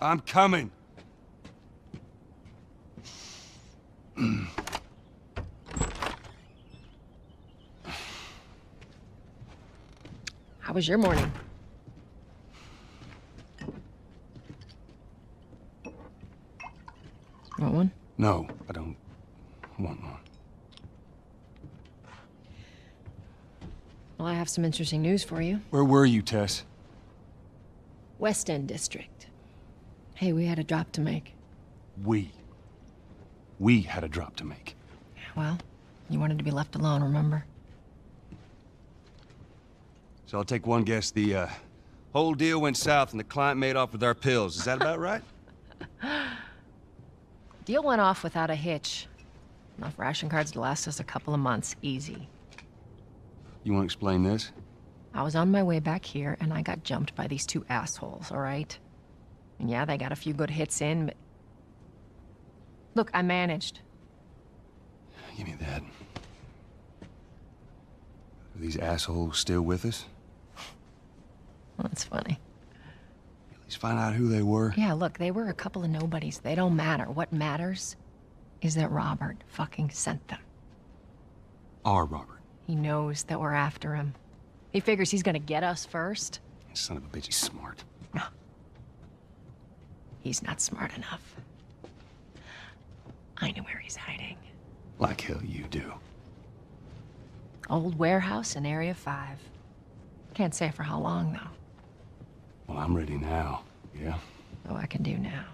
I'm coming. How was your morning? Want one? No, I don't want one. Well, I have some interesting news for you. Where were you, Tess? West End District. Hey, we had a drop to make. We. We had a drop to make. Well, you wanted to be left alone, remember? So I'll take one guess. The uh, whole deal went south and the client made off with our pills. Is that about right? Deal went off without a hitch. Enough ration cards to last us a couple of months, easy. You want to explain this? I was on my way back here and I got jumped by these two assholes, all right? And yeah, they got a few good hits in, but. Look, I managed. Give me that. Are these assholes still with us? That's funny. Find out who they were. Yeah, look, they were a couple of nobodies. They don't matter. What matters is that Robert fucking sent them. Our Robert. He knows that we're after him. He figures he's gonna get us first. Son of a bitch, he's smart. No. He's not smart enough. I know where he's hiding. Like hell you do. Old warehouse in Area 5. Can't say for how long, though. Well, I'm ready now. Yeah? Oh, I can do now.